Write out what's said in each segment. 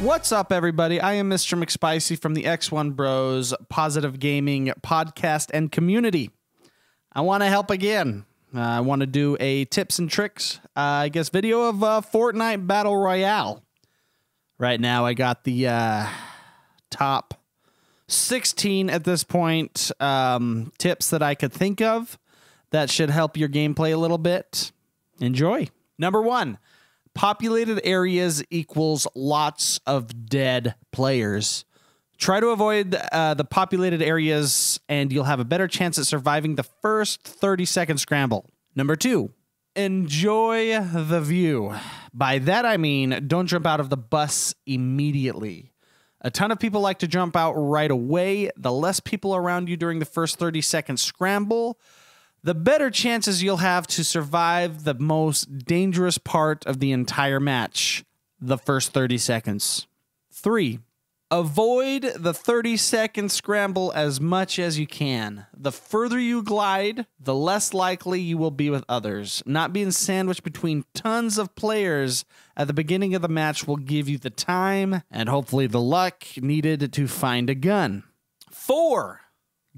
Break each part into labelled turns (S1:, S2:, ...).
S1: What's up, everybody? I am Mr. McSpicey from the XOneBros Positive Gaming podcast and community. I want to help again. Uh, I want to do a tips and tricks, uh, I guess, video of uh, Fortnite Battle Royale. Right now, I got the uh, top 16 at this point um, tips that I could think of that should help your gameplay a little bit. Enjoy. Number one populated areas equals lots of dead players. Try to avoid uh, the populated areas, and you'll have a better chance at surviving the first 30 second scramble. Number two, enjoy the view. By that I mean, don't jump out of the bus immediately. A ton of people like to jump out right away. The less people around you during the first 30 second scramble, the better chances you'll have to survive the most dangerous part of the entire match the first 30 seconds. Three, avoid the 30 second scramble as much as you can. The further you glide, the less likely you will be with others. Not being sandwiched between tons of players at the beginning of the match will give you the time and hopefully the luck needed to find a gun. Four,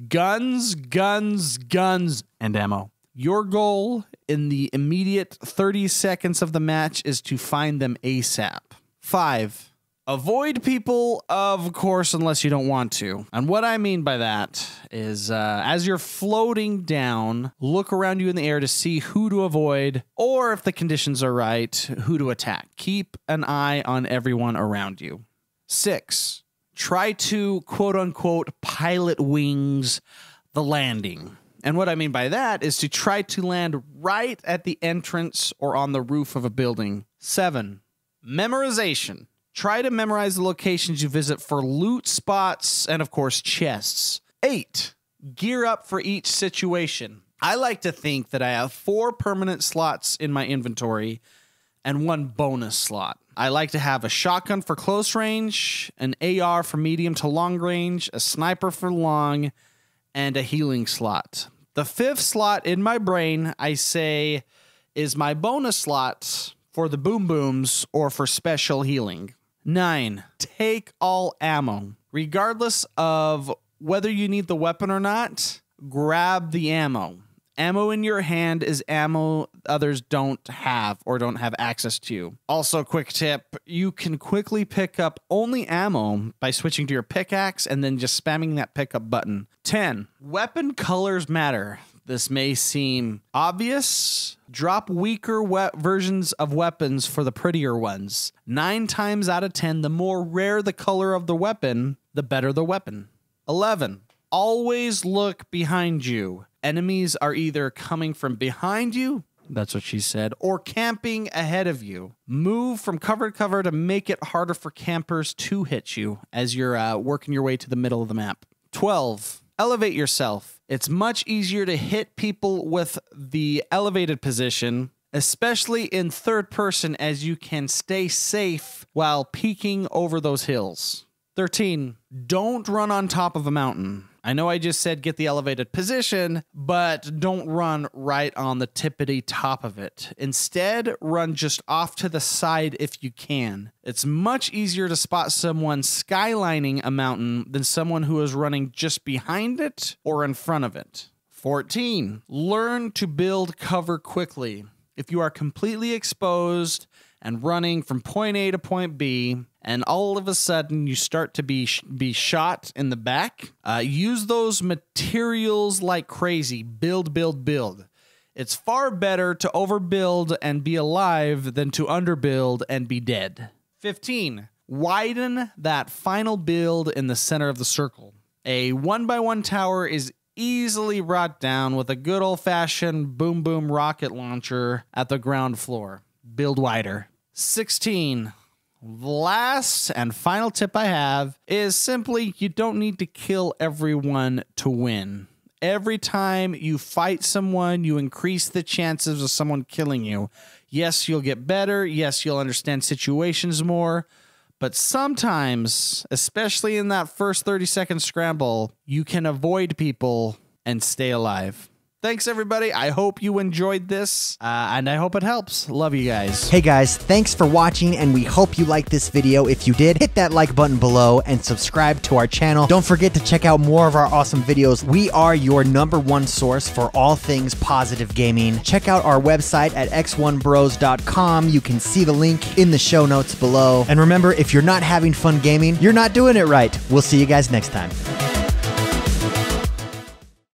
S1: guns, guns, guns, and ammo. Your goal in the immediate 30 seconds of the match is to find them ASAP. Five, avoid people, of course, unless you don't want to. And what I mean by that is uh, as you're floating down, look around you in the air to see who to avoid, or if the conditions are right, who to attack. Keep an eye on everyone around you. Six, try to quote unquote Pilotwings the landing. And what I mean by that is to try to land right at the entrance or on the roof of a building. Seven, memorization. Try to memorize the locations you visit for loot spots and, of course, chests. Eight, gear up for each situation. I like to think that I have four permanent slots in my inventory and one bonus slot. I like to have a shotgun for close range, an AR for medium to long range, a sniper for long, and a healing slot. The fifth slot in my brain, I say, is my bonus slot for the boom booms or for special healing. Nine, take all ammo. Regardless of whether you need the weapon or not, grab the ammo. Ammo in your hand is ammo others don't have or don't have access to. Also, quick tip you can quickly pick up only ammo by switching to your pickaxe and then just spamming that pickup button. 10. Weapon colors matter. This may seem obvious. Drop weaker we- versions of weapons for the prettier ones. Nine times out of 10, the more rare the color of the weapon, the better the weapon. 11. Always look behind you. Enemies are either coming from behind you, that's what she said, or camping ahead of you. Move from cover to cover to make it harder for campers to hit you as you're uh, working your way to the middle of the map. 12. Elevate yourself. It's much easier to hit people with the elevated position, especially in third person, as you can stay safe while peeking over those hills. 13. Don't run on top of a mountain. I know I just said get the elevated position, but don't run right on the tippity top of it. Instead, run just off to the side if you can. It's much easier to spot someone skylining a mountain than someone who is running just behind it or in front of it. 14. Learn to build cover quickly. If you are completely exposed and running from point A to point B, and all of a sudden you start to be be shot in the back, uh, use those materials like crazy. Build, build, build. It's far better to overbuild and be alive than to underbuild and be dead. 15. Widen that final build in the center of the circle. A one by one tower is easily brought down with a good old fashioned boom boom rocket launcher at the ground floor. Build wider. 16. Last and final tip I have is simply you don't need to kill everyone to win. Every time you fight someone, you increase the chances of someone killing you. Yes, you'll get better. Yes, you'll understand situations more. But sometimes, especially in that first 30 second scramble, you can avoid people and stay alive. Thanks, everybody. I hope you enjoyed this, uh, and I hope it helps. Love you guys.
S2: Hey guys, thanks for watching, and we hope you liked this video. If you did, hit that like button below and subscribe to our channel. Don't forget to check out more of our awesome videos. We are your number one source for all things positive gaming. Check out our website at xonebros.com. You can see the link in the show notes below. And remember, if you're not having fun gaming, you're not doing it right. We'll see you guys next time.